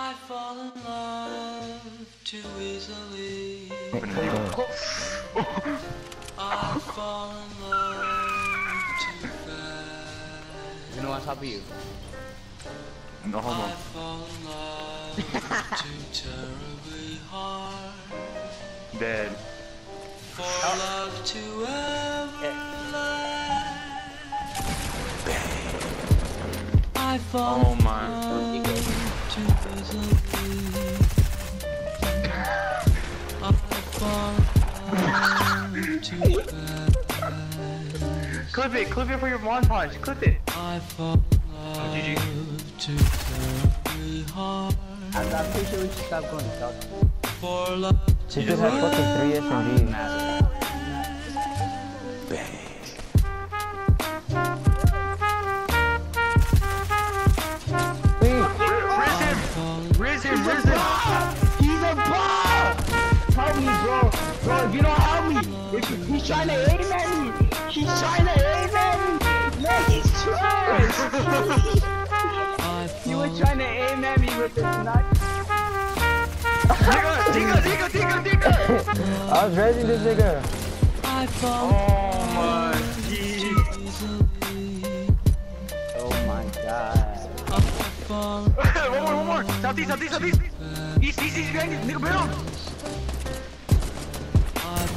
I fall in love too easily. I fall in love too fast. You know on top of you. No I homo. fall in love too terribly hard. Dead. For love to ever last. I fall Oh in my. Clip it, clip it for your montage. Clip it. I fall in GG. love too terribly hard. I'm, I'm pretty sure we should stop going to South. For love She to should have fucking three SMGs. Trying to aim at me. He's trying to aim at me. Man, he's trash. I he was trying to aim at me with this knife. Digga, digga, digga, digga, digga. I was raising this nigga. I fall Oh my god. Oh my god. I fall one more, one more. Southeast, southeast, southeast. East, east, east, behind you. Nigga, build.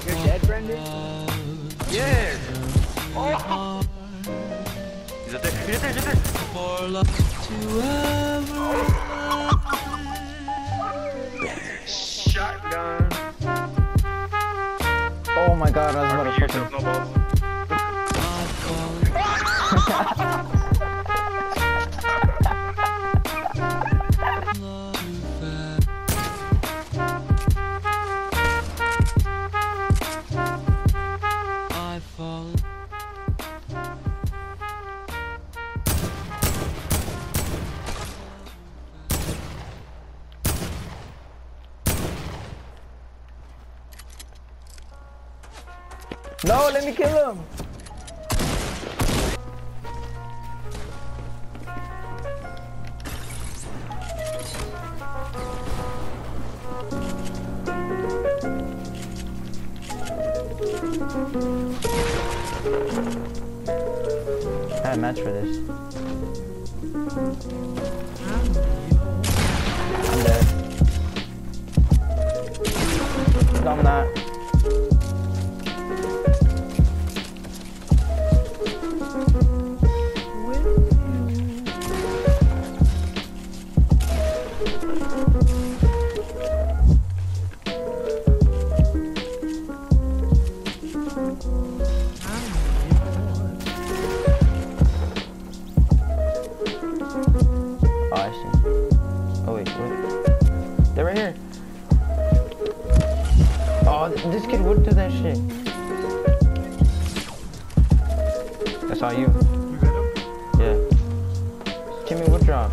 You're dead, Brendan? Yes. Oh. He's up there. He's up there. He's up there. for love to ever Shotgun. Oh my god, I was about to RPG fucking. No, let me kill him. I had a match for this. I'm dead. No, I'm not. This kid would do that shit. I saw you. Yeah. Timmy Woodrop.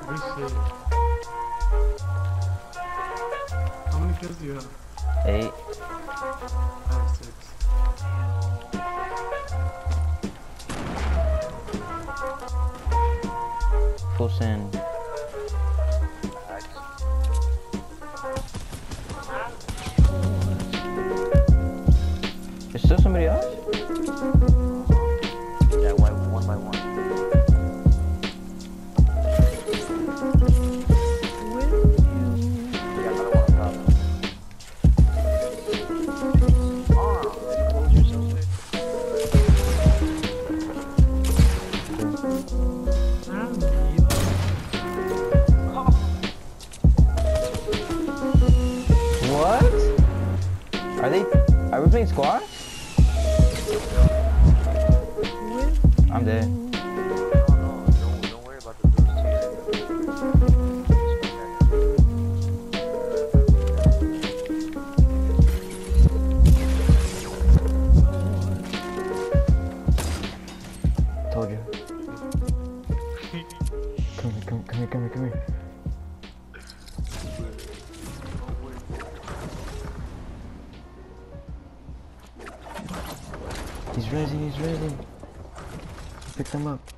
Appreciate it. How many kills do you have? Eight. There's still somebody else? Squad? I'm dead. He's ready, he's ready. Pick them up.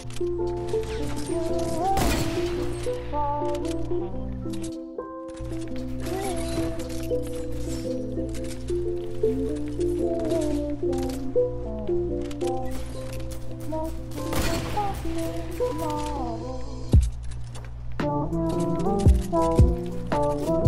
Oh. I'm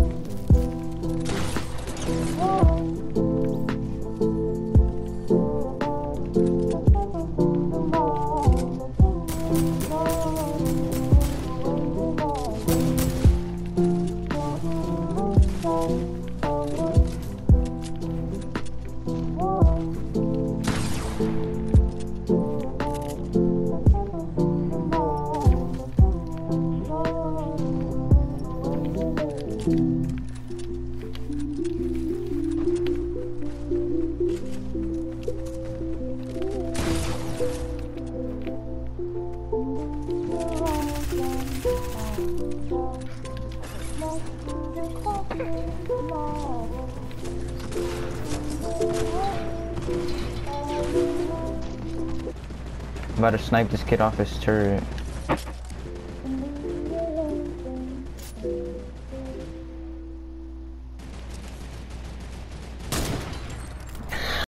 about to snipe this kid off his turret.